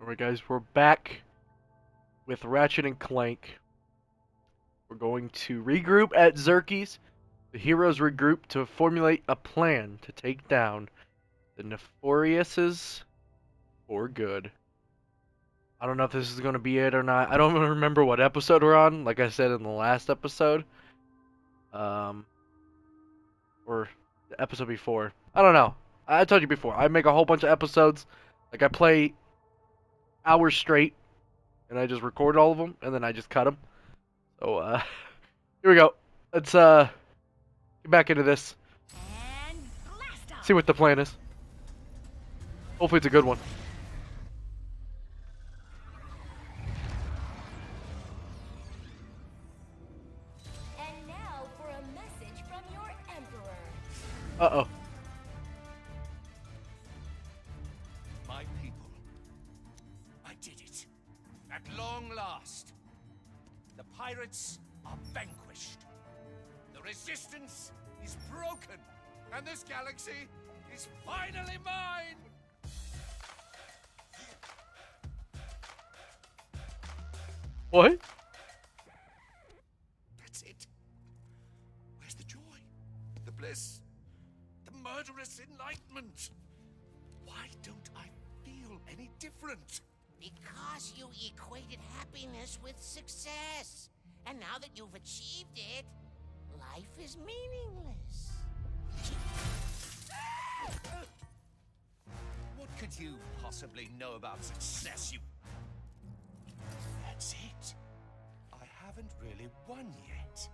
Alright guys, we're back with Ratchet and Clank. We're going to regroup at Zurkie's. The heroes regroup to formulate a plan to take down the Nefariouses for good. I don't know if this is going to be it or not. I don't even remember what episode we're on, like I said in the last episode. Um, or the episode before. I don't know. I told you before. I make a whole bunch of episodes. Like I play hours straight, and I just record all of them, and then I just cut them. So uh, here we go. Let's uh get back into this. And blast off. See what the plan is. Hopefully it's a good one. And now pirates are vanquished. The resistance is broken, and this galaxy is finally mine! What? That's it. Where's the joy? The bliss? The murderous enlightenment? Why don't I feel any different? Because you equated happiness with success. And now that you've achieved it, life is meaningless. What could you possibly know about success, you... That's it. I haven't really won yet.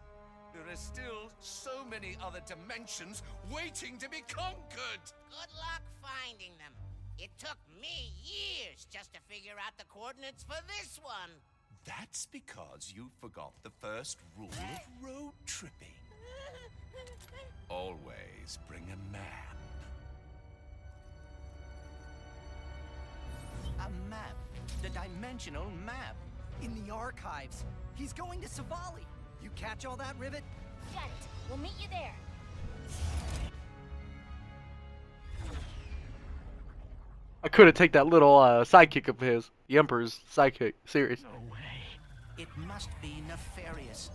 There are still so many other dimensions waiting to be conquered. Good luck finding them. It took me years just to figure out the coordinates for this one. That's because you forgot the first rule of road tripping. Always bring a map. A map. The dimensional map. In the archives. He's going to Savali. You catch all that, Rivet? Got it. We'll meet you there. I couldn't take that little uh, sidekick of his, the Emperor's sidekick, serious. No way. It must be nefarious.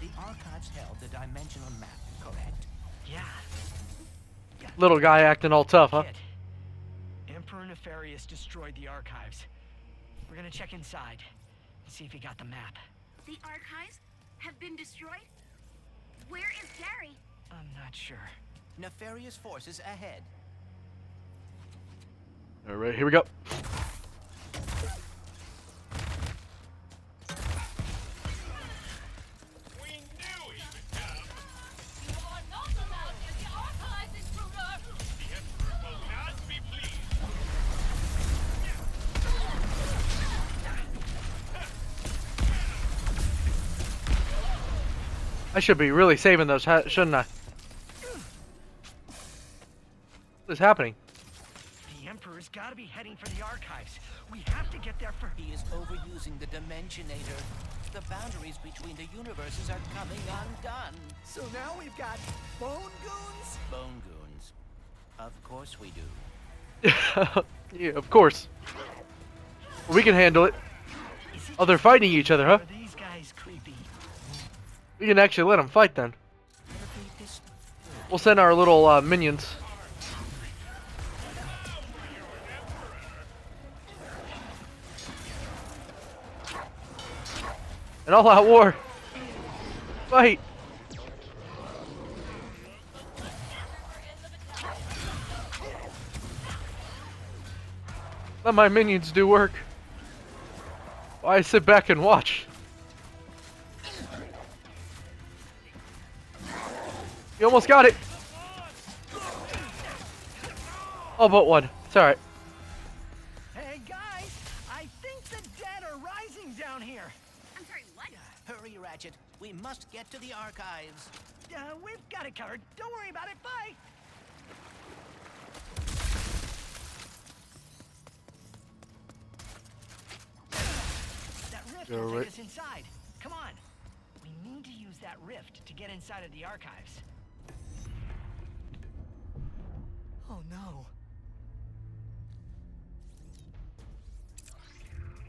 The archives held the dimensional map, correct? Yeah. Little guy acting all tough, huh? Kid. Emperor Nefarious destroyed the archives. We're gonna check inside and see if he got the map. The archives have been destroyed? Where is Gary? I'm not sure. Nefarious forces ahead. All right, here we go. I should be really saving those, shouldn't I? What is happening? The Emperor's gotta be heading for the archives. We have to get there first. He is overusing the Dimensionator. The boundaries between the universes are coming undone. So now we've got Bone Goons? Bone Goons. Of course we do. yeah, of course. We can handle it. Oh, they're fighting each other, huh? We can actually let them fight then. We'll send our little uh, minions. An all-out war. Fight. Let my minions do work. Why sit back and watch? You almost got it. Oh, but one. It's alright. Hey guys, I think the dead are rising down here. I'm sorry, what? Hurry, Ratchet. We must get to the archives. Uh, we've got it covered. Don't worry about it. Bye. That rift Go will take us inside. Come on. We need to use that rift to get inside of the archives. Oh no.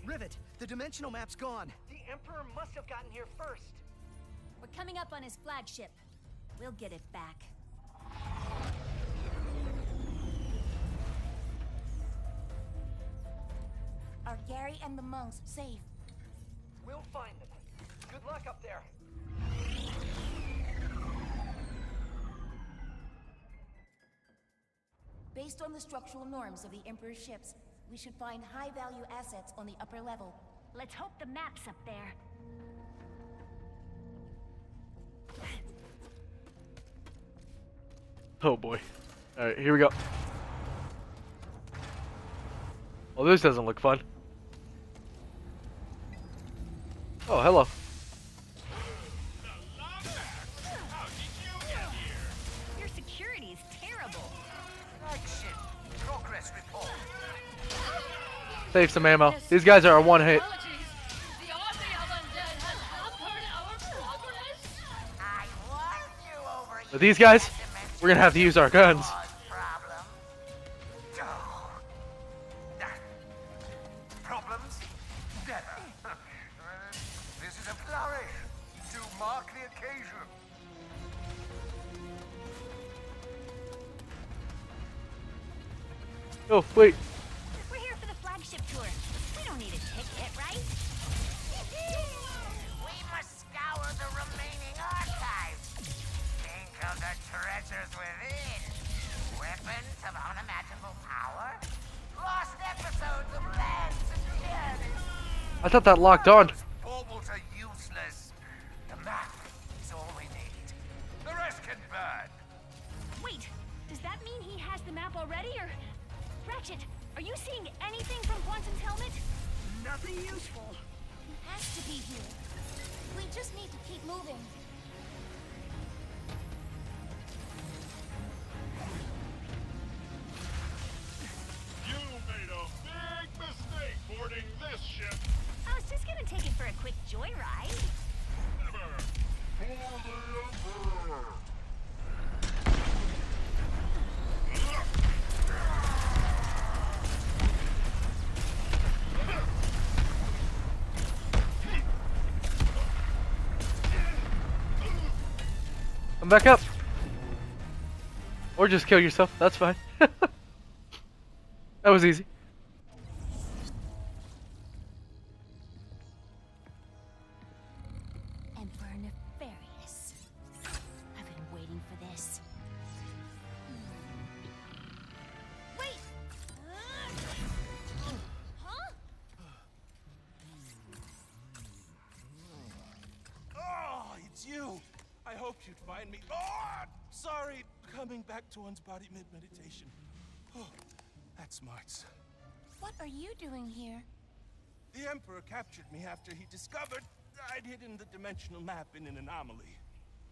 Rivet, the dimensional map's gone. The Emperor must have gotten here first. We're coming up on his flagship. We'll get it back. Are Gary and the monks safe? We'll find them. Good luck up there. Based on the structural norms of the Emperor's ships, we should find high-value assets on the upper level. Let's hope the map's up there. Oh boy. Alright, here we go. Well, this doesn't look fun. Oh, hello. Save some ammo. These guys are a one hit. But these guys, we're gonna have to use our guns. Thought that locked on. Baubles are useless. The map is all we need. The rest can burn. Wait, does that mean he has the map already, or... Ratchet, are you seeing anything from Quantum's helmet? Nothing useful. He has to be here. We just need to keep moving. Back up. Or just kill yourself. That's fine. that was easy. To one's body mid-meditation. Oh, that's smarts. What are you doing here? The Emperor captured me after he discovered I'd hidden the dimensional map in an anomaly.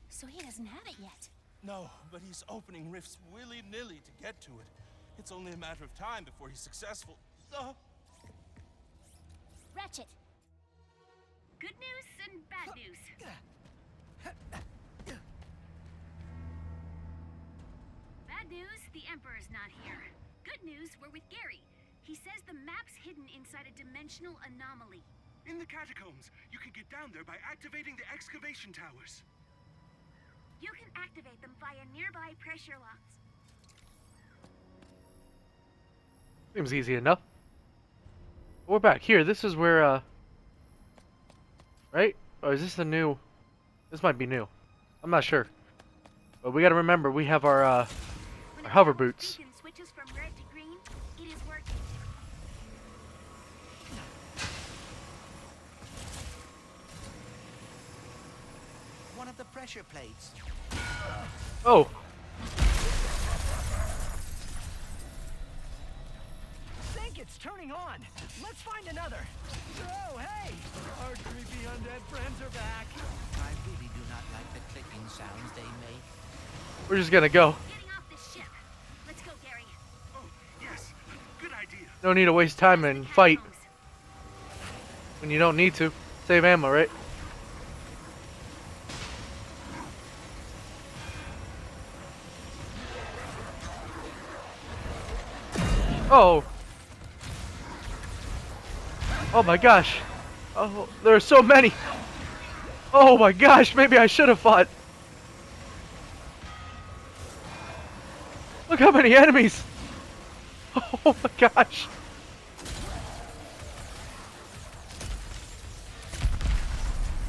So he doesn't have it yet. No, but he's opening rifts willy-nilly to get to it. It's only a matter of time before he's successful. Uh, Ratchet, Good news and bad news. news, the Emperor's not here. Good news, we're with Gary. He says the map's hidden inside a dimensional anomaly. In the catacombs, you can get down there by activating the excavation towers. You can activate them via nearby pressure locks. Seems easy enough. We're back here. This is where, uh... Right? Or is this the new... This might be new. I'm not sure. But we gotta remember, we have our, uh... When hover boots. beacon switches from red to green, it is working. One of the pressure plates. Oh! Think it's turning on. Let's find another. Oh, hey! Our creepy undead friends are back. I really do not like the clicking sounds they make. We're just gonna go. Getting off this ship. Let's go, Gary. Oh, yes. Good idea. No need to waste time and fight when you don't need to. Save ammo, right? Oh! Oh my gosh. Oh, there are so many. Oh my gosh, maybe I should have fought. Look how many enemies. Oh my gosh.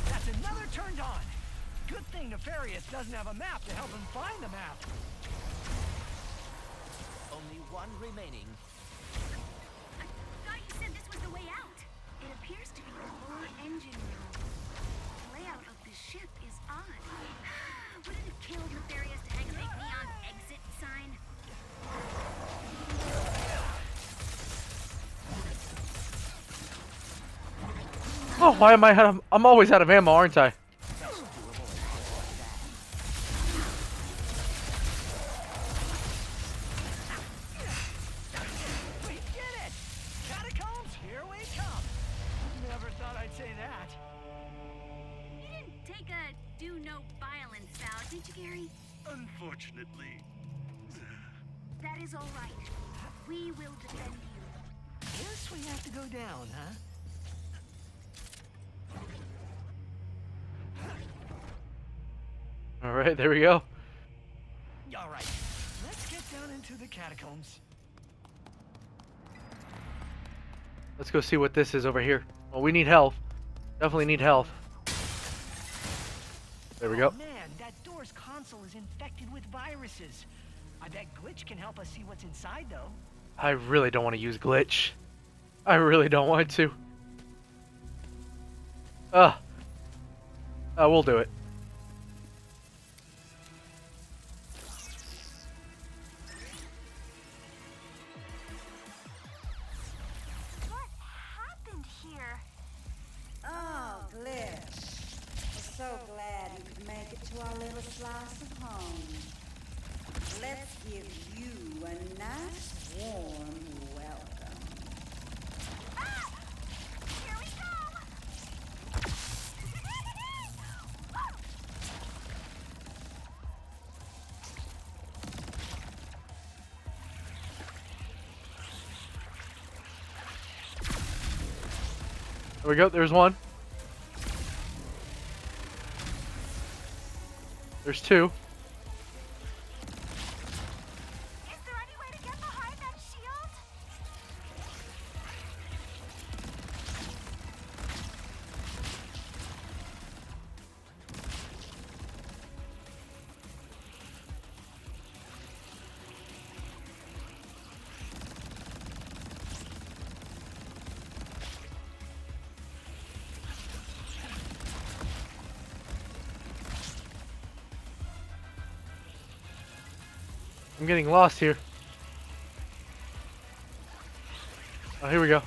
That's another turned on. Good thing Nefarious doesn't have a map to help him find the map. Only one remaining. Oh, why am I out of, I'm always out of ammo, aren't I? All right, there we go. All right, let's get down into the catacombs. Let's go see what this is over here. Well, we need health. Definitely need health. There we Oh, go. man, that door's console is infected with viruses. I bet Glitch can help us see what's inside, though. I really don't want to use glitch. I really don't want to. Ugh. Uh, we'll do it. We go. There's one. There's two. I'm getting lost here. Oh, here we go.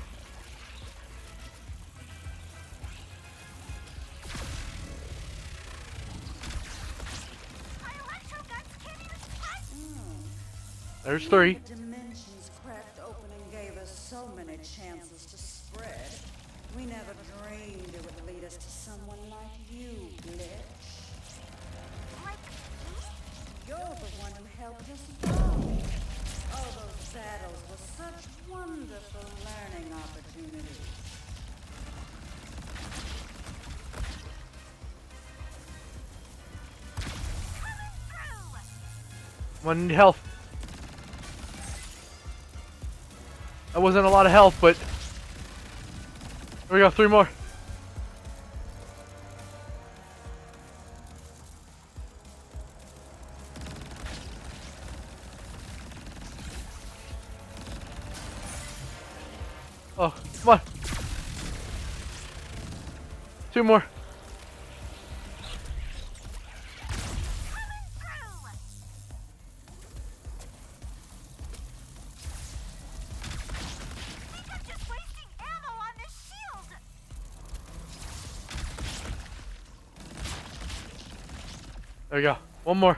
My electro guns can't even touch! There's three. One need health. That wasn't a lot of health, but here we go. Three more. Oh, come on. Two more. One more.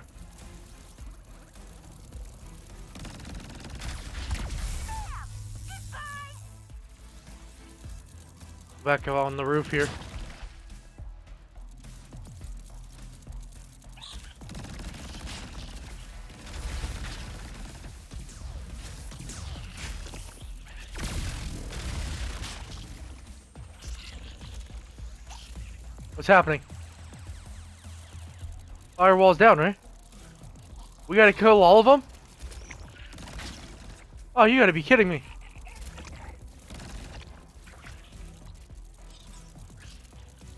Back on the roof here. What's happening? Firewall's down, right? We gotta kill all of them? Oh, you gotta be kidding me.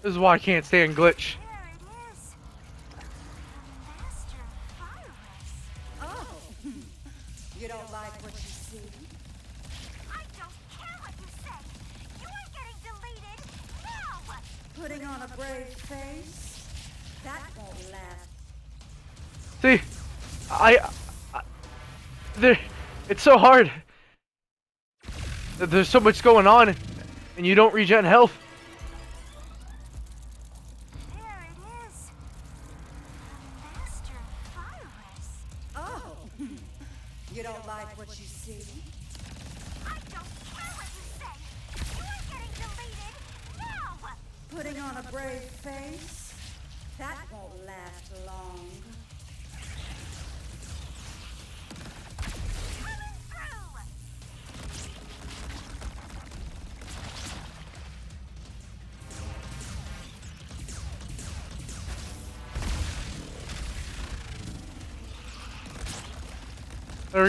This is why I can't stand glitch. See, I, I there, it's so hard. There's so much going on, and you don't regen health.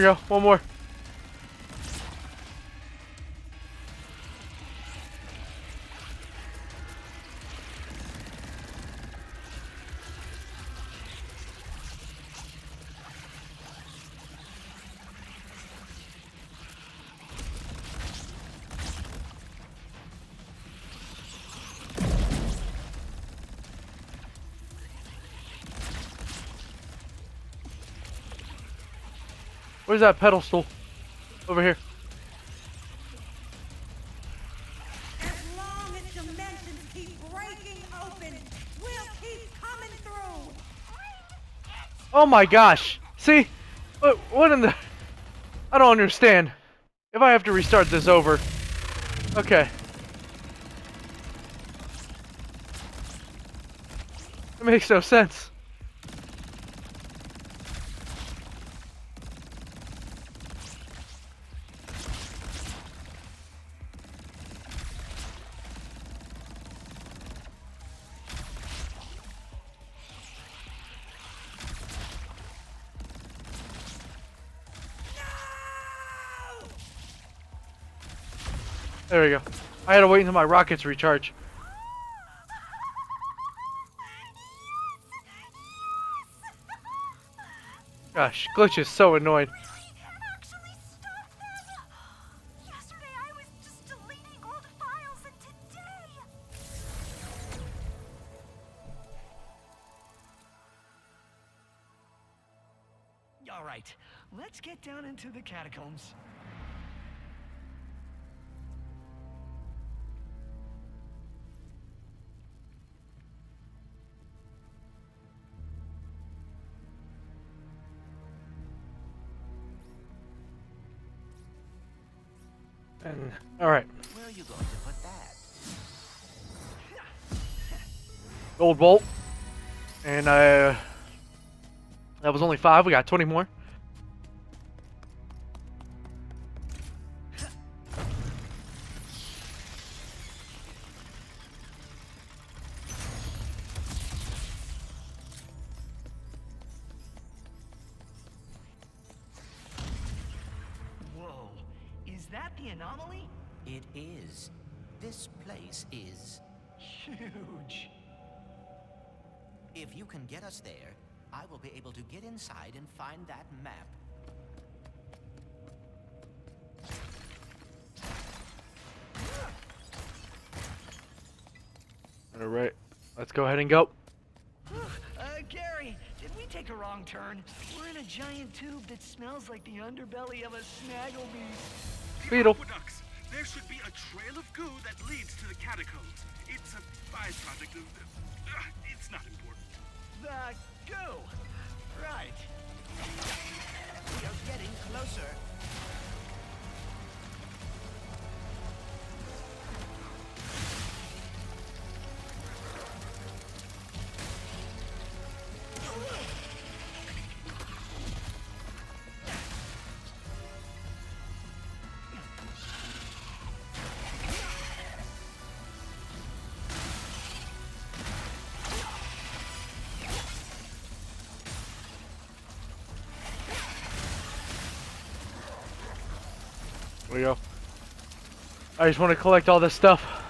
We go. One more. Where's that pedestal? Over here. As long as dimensions keep breaking open, we'll keep coming through. Oh my gosh. See? What, what in the... I don't understand. If I have to restart this over. Okay. It makes no sense. There we go. I had to wait until my rockets recharge. Gosh, glitch is so annoying. All right, let's get down into the catacombs. And all right, Where are you going to put that? gold bolt, and uh, that was only five. We got twenty more. That smells like the underbelly of a snaggle beast. Beetle. aqueducts. There should be a trail of goo that leads to the catacombs. It's a byproduct of. Uh, it's not important. The goo. Right. We are getting closer. We go. I just want to collect all this stuff.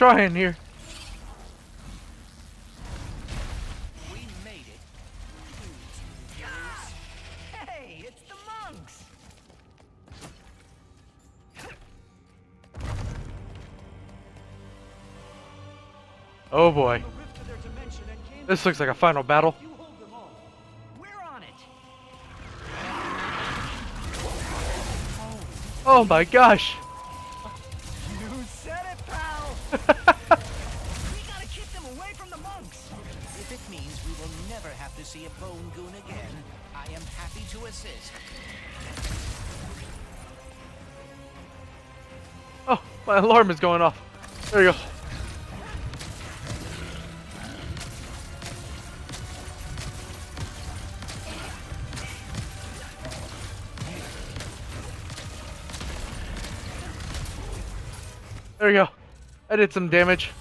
Trying here. We made it. Hey, it's the monks. Oh boy. This looks like a final battle. We're on it. Oh my gosh! Never have to see a bone goon again, I am happy to assist. Oh, my alarm is going off. There you go. There you go. I did some damage.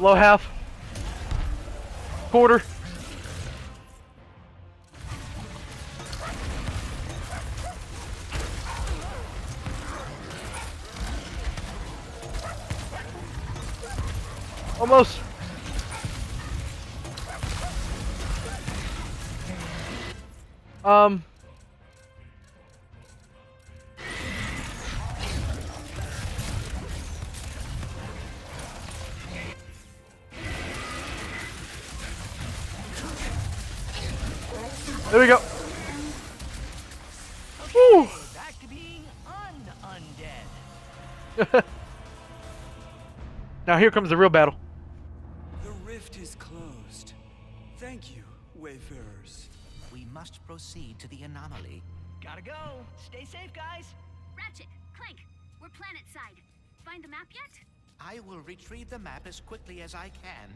Low half. Quarter. Almost. Um. Now here comes the real battle. The rift is closed. Thank you, Wayfarers. We must proceed to the anomaly. Gotta go. Stay safe, guys. Ratchet, Clank, we're planet side. Find the map yet? I will retrieve the map as quickly as I can.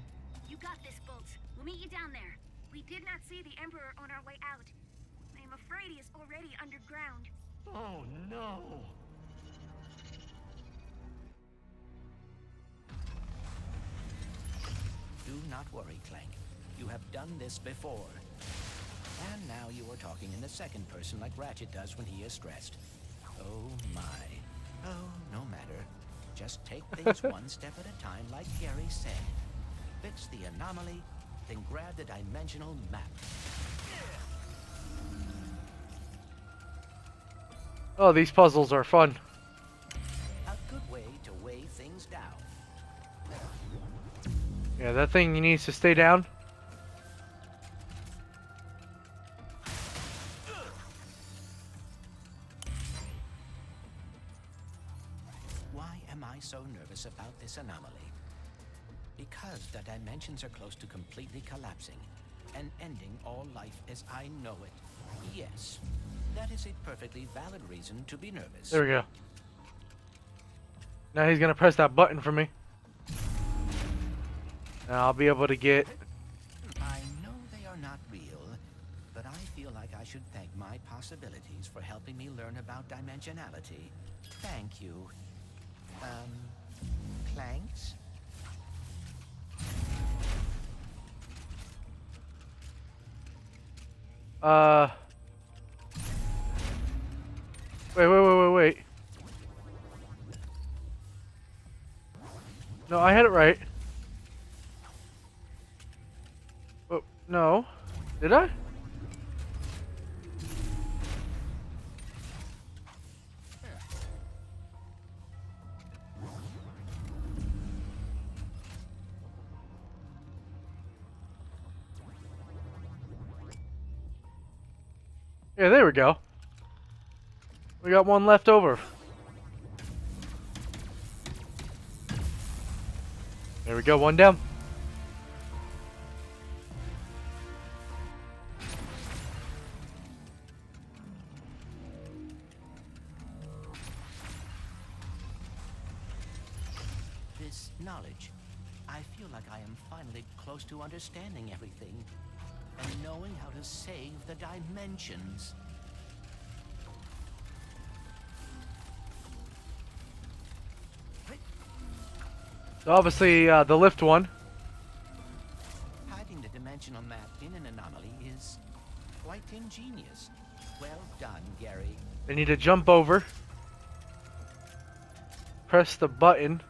You got this, Bolt. We'll meet you down there. We did not see the Emperor on our way out. I am afraid he is already underground. Oh no. Do not worry, Clank. You have done this before. And now you are talking in the second person like Ratchet does when he is stressed. Oh my. Oh, no matter. Just take things one step at a time like Gary said. Fix the anomaly, then grab the dimensional map. Oh, these puzzles are fun. Yeah, that thing needs to stay down. Why am I so nervous about this anomaly? Because the dimensions are close to completely collapsing and ending all life as I know it. Yes, that is a perfectly valid reason to be nervous. There we go. Now he's gonna press that button for me. And I'll be able to get... I know they are not real, but I feel like I should thank my possibilities for helping me learn about dimensionality. Thank you. Um, Clanks? Uh... Wait, wait, wait, wait, wait. No, I had it right. No. Did I? Yeah, there we go. We got one left over. There we go, one down. Understanding everything and knowing how to save the dimensions. So obviously, uh, the lift one. Hiding the dimensional map in an anomaly is quite ingenious. Well done, Gary. I need to jump over. Press the button.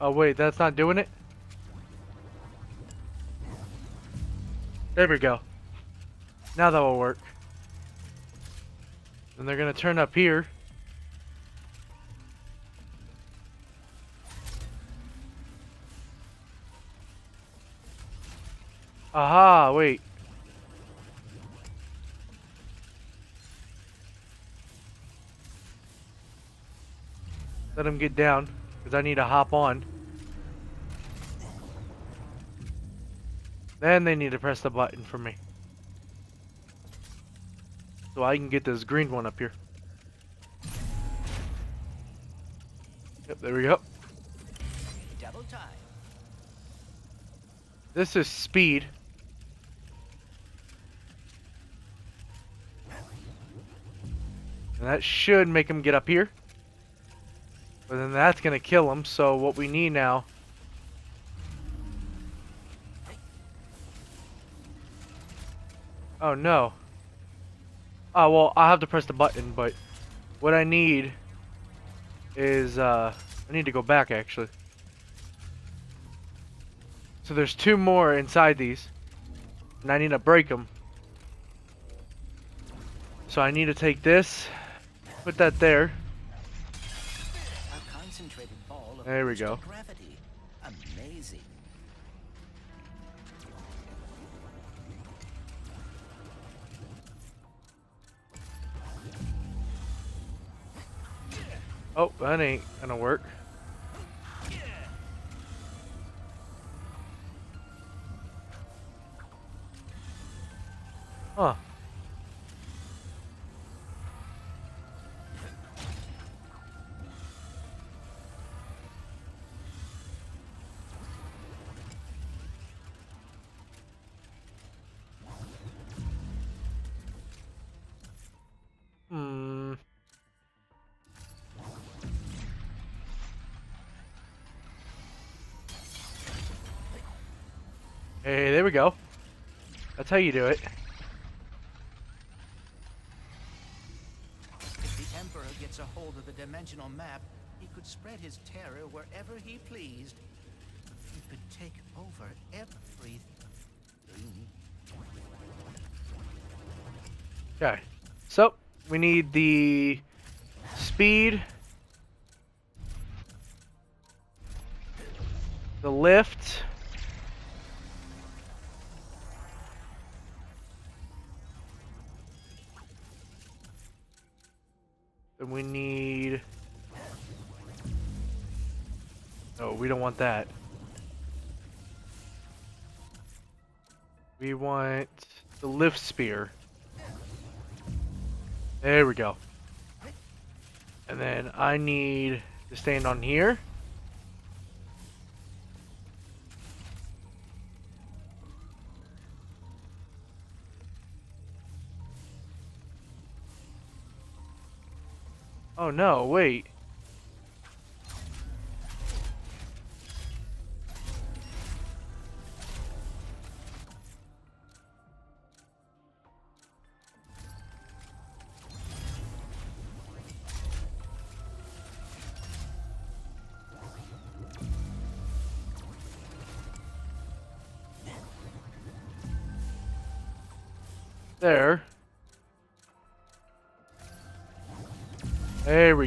Oh wait, that's not doing it? There we go. Now that will work. And they're gonna turn up here. Aha, wait. Let him get down, because I need to hop on. Then they need to press the button for me. So I can get this green one up here. Yep, there we go. Double time. This is speed. And that should make him get up here. But then that's going to kill him, so what we need now... Oh no. Oh well, I'll have to press the button, but what I need is, uh, I need to go back actually. So there's two more inside these, and I need to break them. So I need to take this, put that there. A concentrated ball of There we go. Oh, that ain't gonna work. Huh. That's how you do it. If the Emperor gets a hold of the dimensional map, he could spread his terror wherever he pleased. He could take over everything. Okay. So, we need the speed, the lift, that. We want the lift spear. There we go. And then I need to stand on here. Oh no, wait.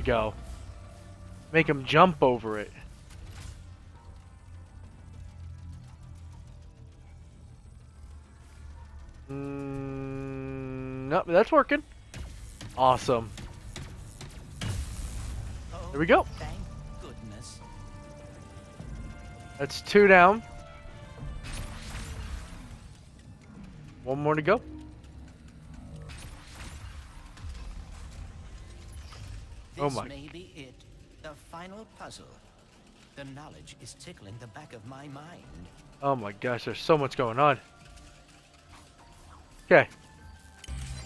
We go. Make him jump over it. Mm, nope, that's working. Awesome. There we go. Thank goodness. That's two down. One more to go. Oh my. may be it. The final puzzle. The knowledge is tickling the back of my mind. Oh my gosh, there's so much going on. Okay.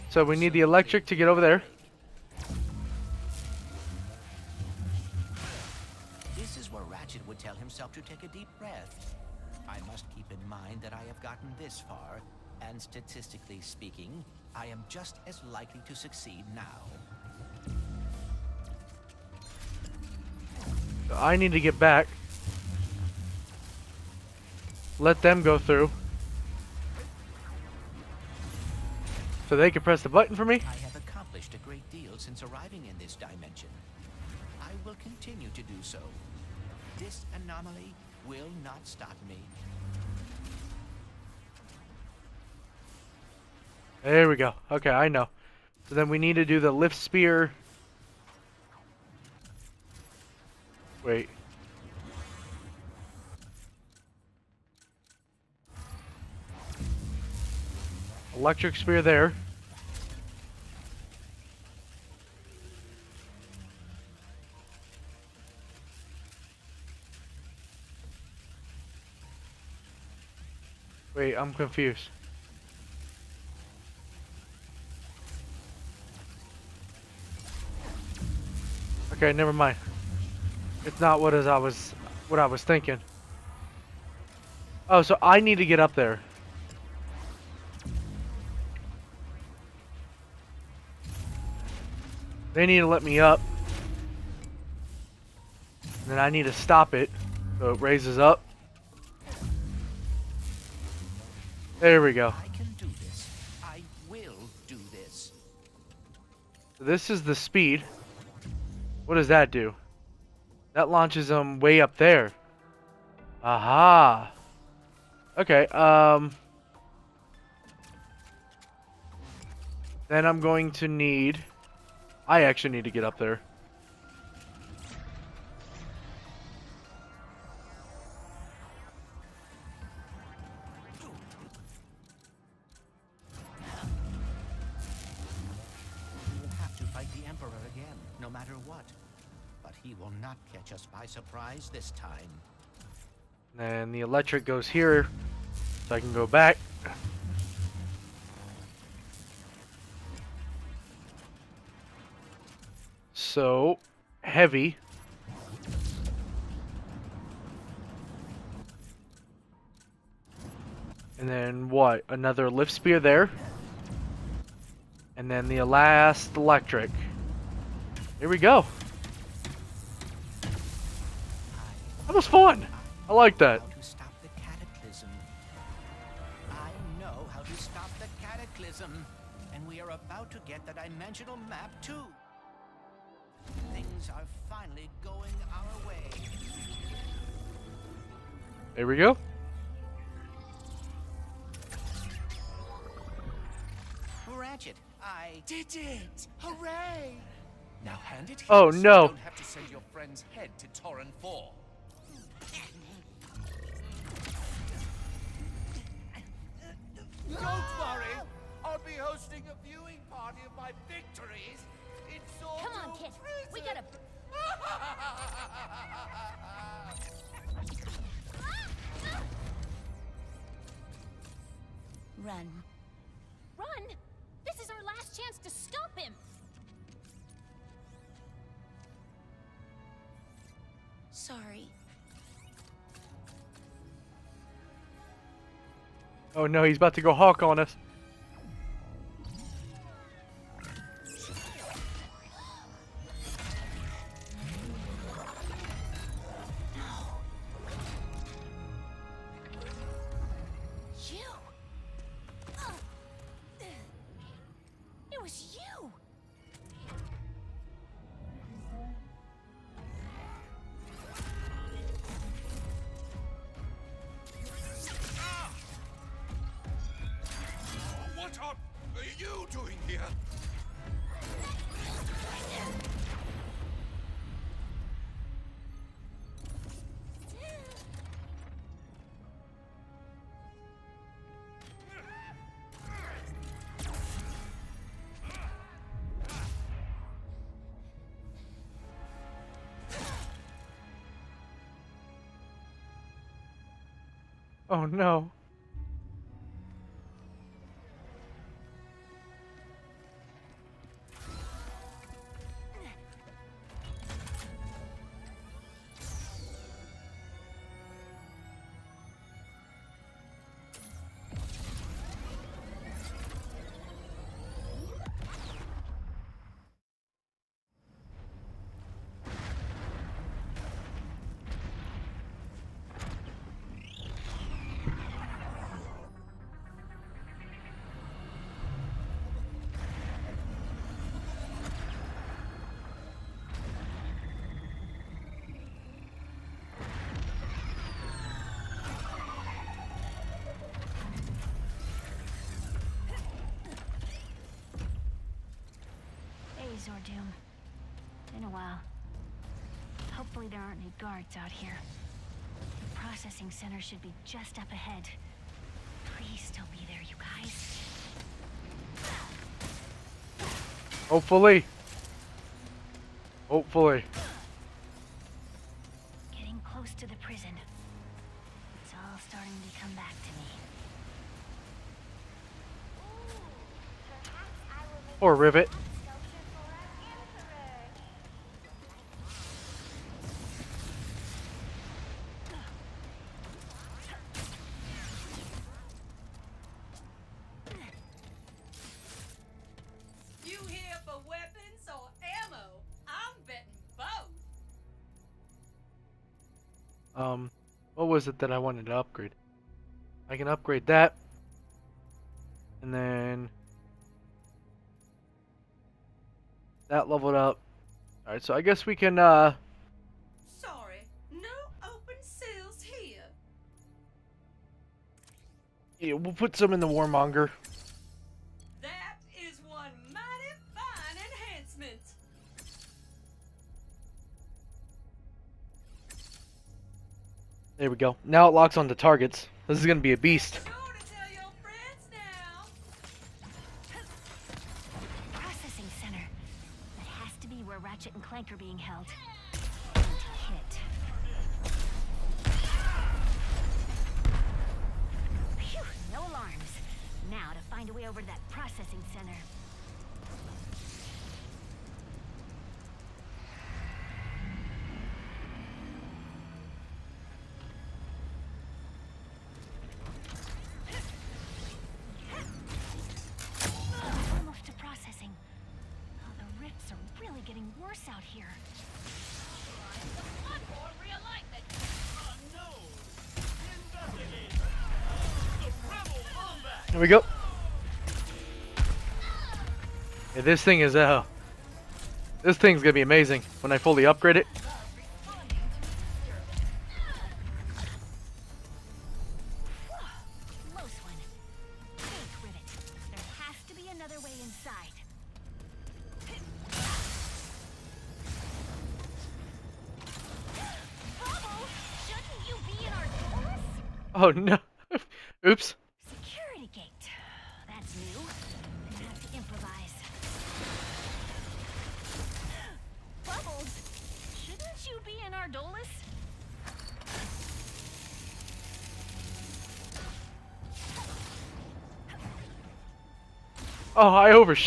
So we need the electric to get over there. This is where Ratchet would tell himself to take a deep breath. I must keep in mind that I have gotten this far, and statistically speaking, I am just as likely to succeed now. I need to get back. Let them go through. So they can press the button for me? I have accomplished a great deal since arriving in this dimension. I will continue to do so. This anomaly will not stop me. There we go. Okay, I know. So then we need to do the lift spear. Wait. Electric spear there. Wait, I'm confused. Okay, never mind. It's not what as I was what I was thinking. Oh, so I need to get up there. They need to let me up. And then I need to stop it so it raises up. There we go. I can do this. I will do this. This is the speed. What does that do? That launches them way up there. Aha. Okay, um... Then I'm going to need... I actually need to get up there. Will have to fight the Emperor again, no matter what. He will not catch us by surprise this time. And the electric goes here, so I can go back. So, heavy. And then what? Another lift spear there. And then the last electric. Here we go. That was fun. I like that. How to stop the cataclysm. I know how to stop the cataclysm. And we are about to get the dimensional map too. Things are finally going our way. There we go. Ratchet, I did it! Hooray! Now hand it here Oh, so you no. don't have to send your friend's head to Torren 4. Don't worry, I'll be hosting a viewing party of my victories. It's all Come on, kid. We gotta. Run. Run! This is our last chance to stop him! Sorry. Oh no, he's about to go hawk on us. No. Zordoom. Been a while. Hopefully there aren't any guards out here. The processing center should be just up ahead. Please still be there, you guys. Hopefully. Hopefully. Um, what was it that I wanted to upgrade? I can upgrade that. And then... That leveled up. Alright, so I guess we can, uh... Sorry, no open sales here. Yeah, we'll put some in the Warmonger. There we go. Now it locks onto targets. This is gonna be a beast. Processing center. That has to be where Ratchet and Clank are being held. Time to hit. Phew, no alarms. Now to find a way over to that processing center. Here we go. Yeah, this thing is, uh... This thing's gonna be amazing when I fully upgrade it.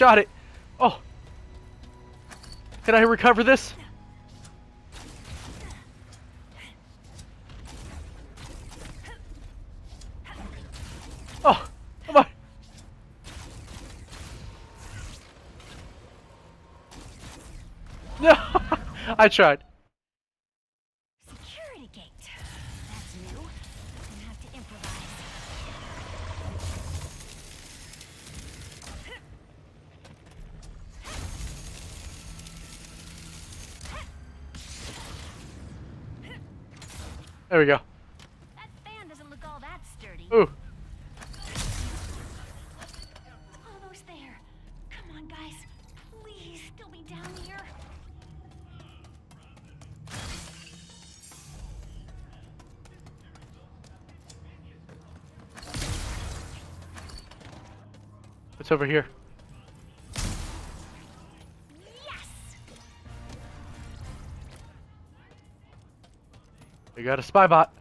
Overshot it. Oh. Can I recover this? Oh, come on. No, I tried. There we go. That fan doesn't look all that sturdy. Ooh. Almost there. Come on, guys. Please, still be down here. What's over here? Got a spy bot.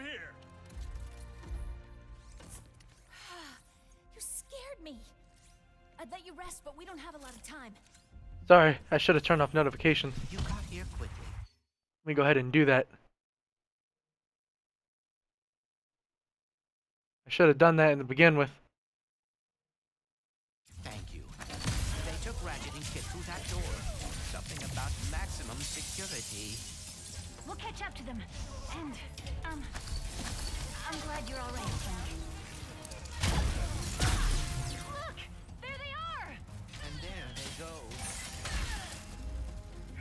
From here. You scared me. I'd let you rest, but we don't have a lot of time. Sorry, I should have turned off notifications. You got here quickly. Let me go ahead and do that. I should have done that in the begin with. Thank you. They took Ratchet and Kit through that door. Something about maximum security. We'll catch up to them. And, um, I'm glad you're all right, Frank. Look! There they are! And there they go.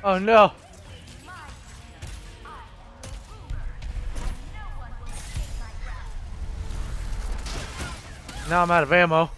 Oh no! Now I'm out of ammo.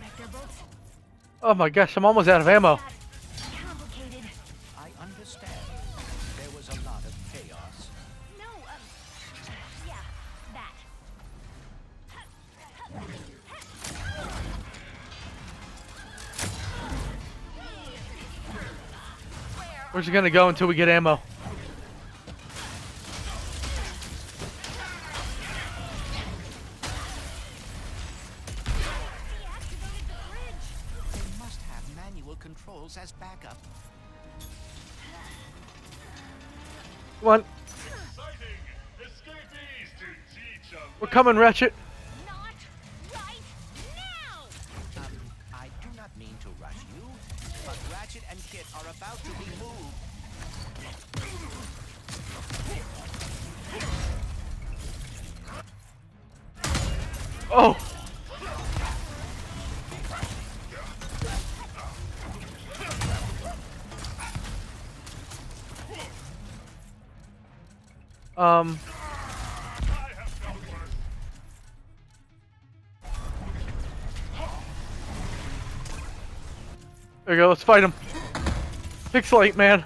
Back there, Bolts. Oh my gosh, I'm almost out of ammo. I understand. There was a lot of chaos. No, yeah, that. Where's he gonna go until we get ammo? Coming, Ratchet. Fight him. Pixelate, man.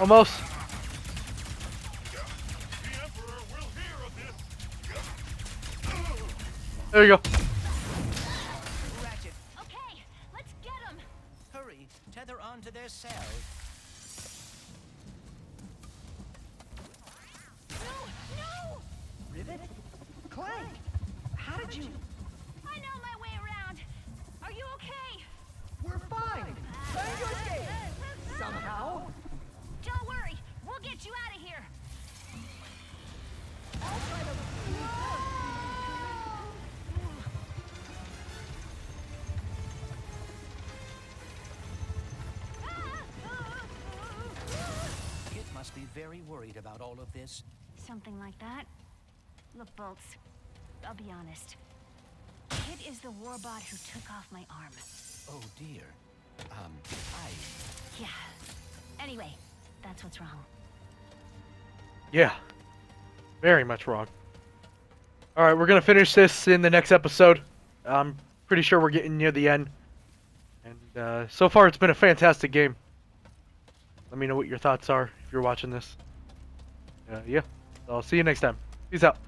Almost. There you go. Very worried about all of this. Something like that. Look, Bolts, I'll be honest. Kit is the warbot who took off my arm. Oh dear. Um, I... Yeah. Anyway, that's what's wrong. Yeah. Very much wrong. Alright, we're gonna finish this in the next episode. I'm pretty sure we're getting near the end. And uh, so far it's been a fantastic game. Let me know what your thoughts are if you're watching this. Uh, yeah. So I'll see you next time. Peace out.